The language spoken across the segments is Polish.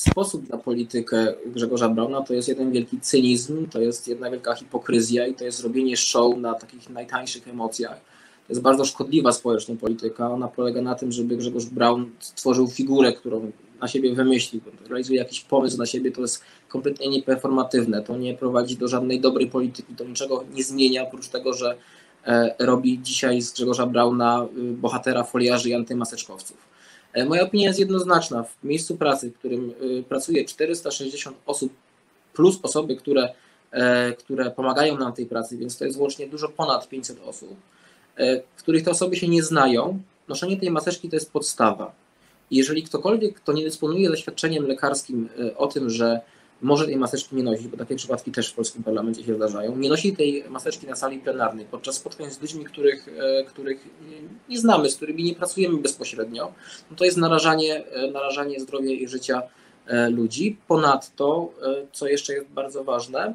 sposób na politykę Grzegorza Brauna to jest jeden wielki cynizm, to jest jedna wielka hipokryzja i to jest robienie show na takich najtańszych emocjach. To jest bardzo szkodliwa społecznie polityka. Ona polega na tym, żeby Grzegorz Braun stworzył figurę, którą na siebie wymyślił, realizuje jakiś pomysł na siebie, to jest kompletnie nieperformatywne. To nie prowadzi do żadnej dobrej polityki, to niczego nie zmienia, oprócz tego, że e, robi dzisiaj z Grzegorza Brauna y, bohatera foliarzy i antymaseczkowców. E, moja opinia jest jednoznaczna. W miejscu pracy, w którym y, pracuje 460 osób, plus osoby, które, e, które pomagają nam tej pracy, więc to jest łącznie dużo ponad 500 osób, w których te osoby się nie znają, noszenie tej maseczki to jest podstawa jeżeli ktokolwiek, kto nie dysponuje doświadczeniem lekarskim e, o tym, że może tej maseczki nie nosić, bo takie przypadki też w polskim parlamencie się zdarzają, nie nosi tej maseczki na sali plenarnej podczas spotkań z ludźmi, których, e, których nie znamy, z którymi nie pracujemy bezpośrednio, no to jest narażanie, e, narażanie zdrowia i życia ludzi. Ponadto, co jeszcze jest bardzo ważne,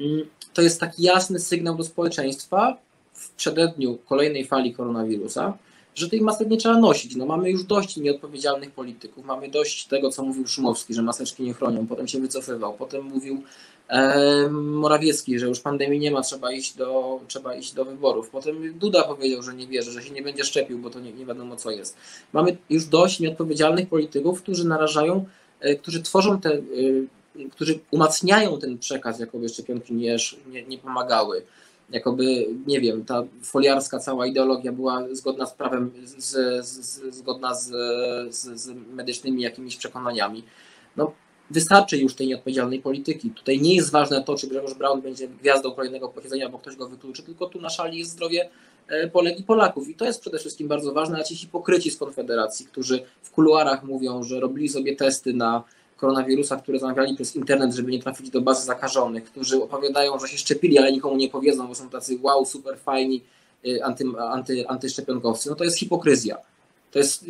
mm, to jest taki jasny sygnał do społeczeństwa w przededniu kolejnej fali koronawirusa, że tej masek nie trzeba nosić. No mamy już dość nieodpowiedzialnych polityków, mamy dość tego, co mówił Szumowski, że maseczki nie chronią, potem się wycofywał, potem mówił e, Morawiecki, że już pandemii nie ma, trzeba iść, do, trzeba iść do wyborów. Potem Duda powiedział, że nie wierzy, że się nie będzie szczepił, bo to nie, nie wiadomo co jest. Mamy już dość nieodpowiedzialnych polityków, którzy narażają, e, którzy tworzą te, e, którzy umacniają ten przekaz, jakoby szczepionki nie, nie, nie pomagały jakoby, nie wiem, ta foliarska cała ideologia była zgodna z prawem, z, z, zgodna z, z, medycznymi jakimiś przekonaniami. No, wystarczy już tej nieodpowiedzialnej polityki. Tutaj nie jest ważne to, czy Grzegorz Braun będzie gwiazdą kolejnego posiedzenia, bo ktoś go wykluczy, tylko tu na szali jest zdrowie e, Polek i Polaków. I to jest przede wszystkim bardzo ważne, a ci hipokryci z Konfederacji, którzy w kuluarach mówią, że robili sobie testy na koronawirusa, które zamawiali przez internet, żeby nie trafić do bazy zakażonych, którzy opowiadają, że się szczepili, ale nikomu nie powiedzą, bo są tacy wow, super fajni y, anty, anty, antyszczepionkowcy, no to jest hipokryzja. To jest,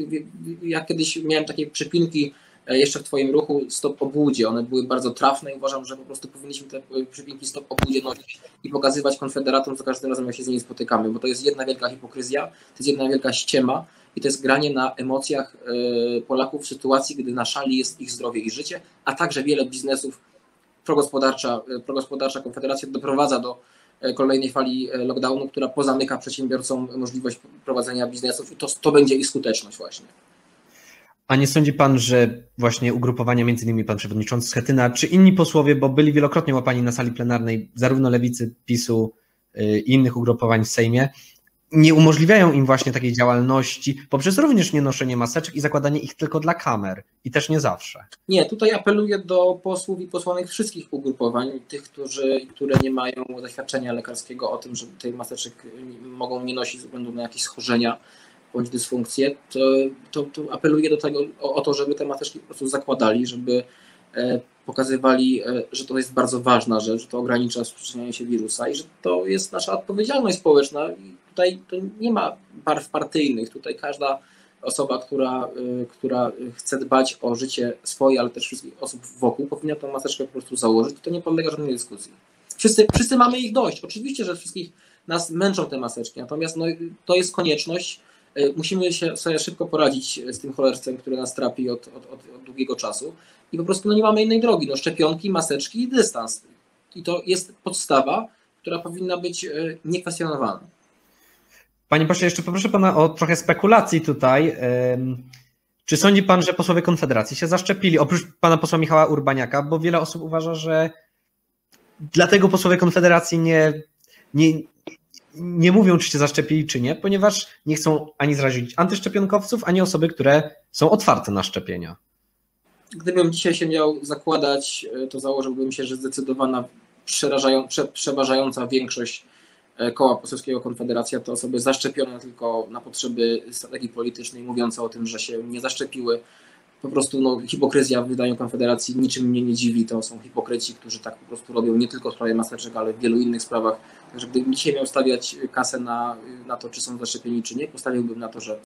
ja kiedyś miałem takie przypinki e, jeszcze w Twoim ruchu Stop Obłudzie, one były bardzo trafne i uważam, że po prostu powinniśmy te przypinki Stop Obłudzie nosić i pokazywać konfederatom za każdym razem, jak się z nimi spotykamy, bo to jest jedna wielka hipokryzja, to jest jedna wielka ściema, i to jest granie na emocjach e, Polaków w sytuacji, gdy na szali jest ich zdrowie i życie, a także wiele biznesów progospodarcza, e, progospodarcza Konfederacja doprowadza do e, kolejnej fali lockdownu, która pozamyka przedsiębiorcom możliwość prowadzenia biznesów i to, to będzie ich skuteczność właśnie. A nie sądzi pan, że właśnie ugrupowania, między innymi pan przewodniczący Schetyna, czy inni posłowie, bo byli wielokrotnie łapani na sali plenarnej, zarówno lewicy, PiSu i innych ugrupowań w Sejmie, nie umożliwiają im właśnie takiej działalności poprzez również nienoszenie maseczek i zakładanie ich tylko dla kamer i też nie zawsze. Nie, tutaj apeluję do posłów i posłanek wszystkich ugrupowań, tych, którzy, które nie mają doświadczenia lekarskiego o tym, że tej maseczek mogą nie nosić ze względu na jakieś schorzenia bądź dysfunkcje, to, to, to apeluję do tego, o, o to, żeby te maseczki po prostu zakładali, żeby pokazywali, e, że to jest bardzo ważna rzecz, że to ogranicza rozprzestrzenianie się wirusa i że to jest nasza odpowiedzialność społeczna. I tutaj nie ma barw partyjnych, tutaj każda osoba, która, e, która chce dbać o życie swoje, ale też wszystkich osób wokół, powinna tę maseczkę po prostu założyć. To nie podlega żadnej dyskusji. Wszyscy, wszyscy mamy ich dość. Oczywiście, że wszystkich nas męczą te maseczki, natomiast no, to jest konieczność. Musimy się sobie szybko poradzić z tym cholercem, który nas trapi od, od, od, od długiego czasu i po prostu no, nie mamy innej drogi. No, szczepionki, maseczki i dystans. I to jest podstawa, która powinna być e, niekwestionowana. Panie pośle, jeszcze poproszę pana o trochę spekulacji tutaj. Czy sądzi pan, że posłowie Konfederacji się zaszczepili, oprócz pana posła Michała Urbaniaka, bo wiele osób uważa, że dlatego posłowie Konfederacji nie, nie, nie mówią, czy się zaszczepili, czy nie, ponieważ nie chcą ani zrazić antyszczepionkowców, ani osoby, które są otwarte na szczepienia. Gdybym dzisiaj się miał zakładać, e, to założyłbym się, że zdecydowana, prze, przeważająca większość e, koła poselskiego Konfederacja to osoby zaszczepione tylko na potrzeby strategii politycznej, mówiące o tym, że się nie zaszczepiły. Po prostu no, hipokryzja w wydaniu Konfederacji niczym mnie nie dziwi. To są hipokryci, którzy tak po prostu robią nie tylko w sprawie maseczek, ale w wielu innych sprawach. Także gdybym dzisiaj miał stawiać kasę na, na to, czy są zaszczepieni, czy nie, postawiłbym na to, że